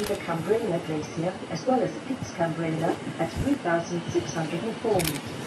The Cambréna glacier as well as its Cambréna, at 3,604 meters.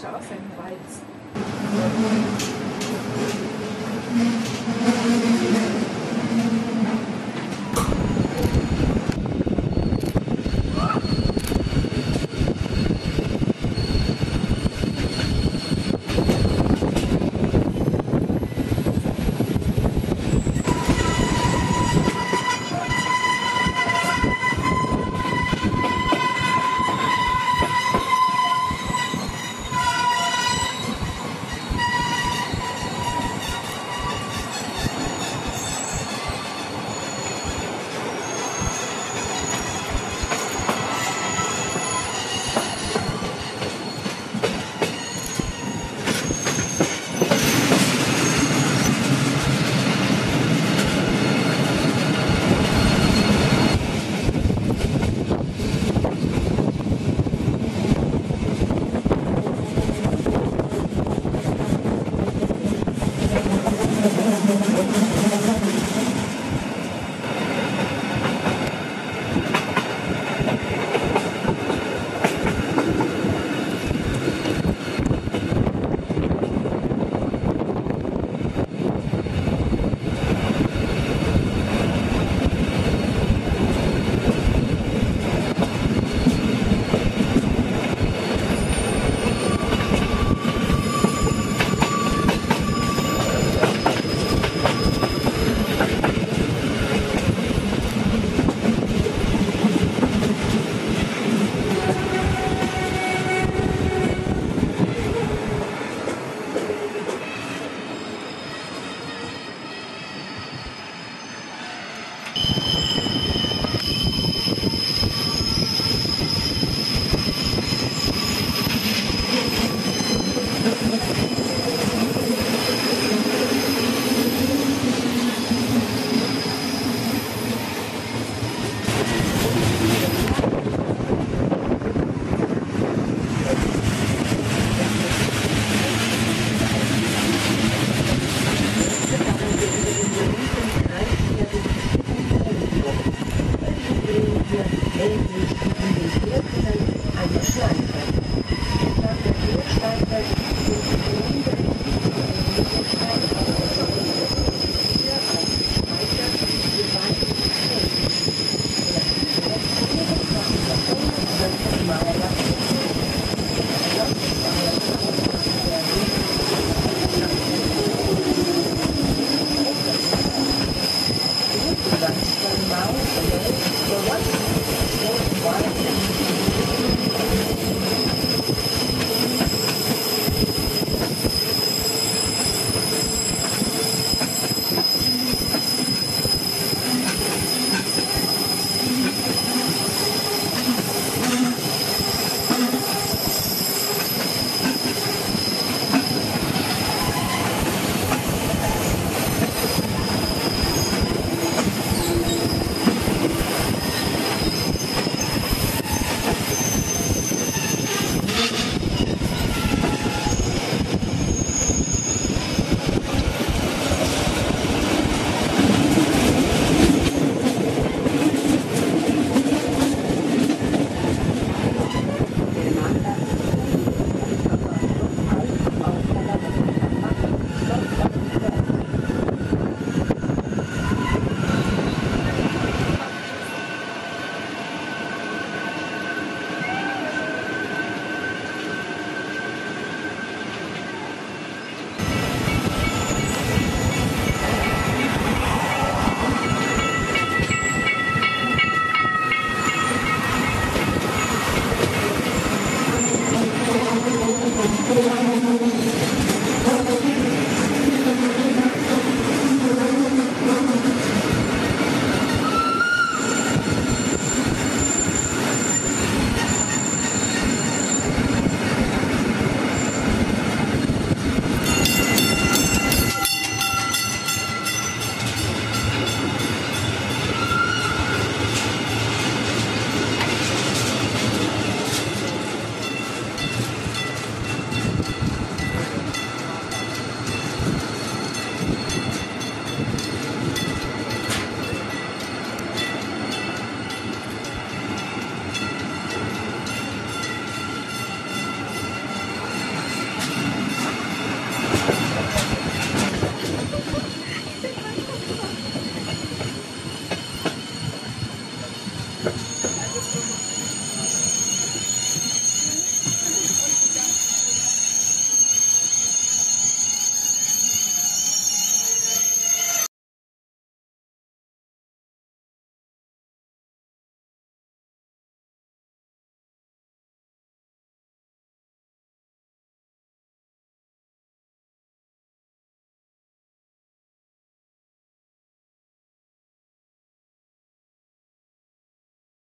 Schafhirnwalds.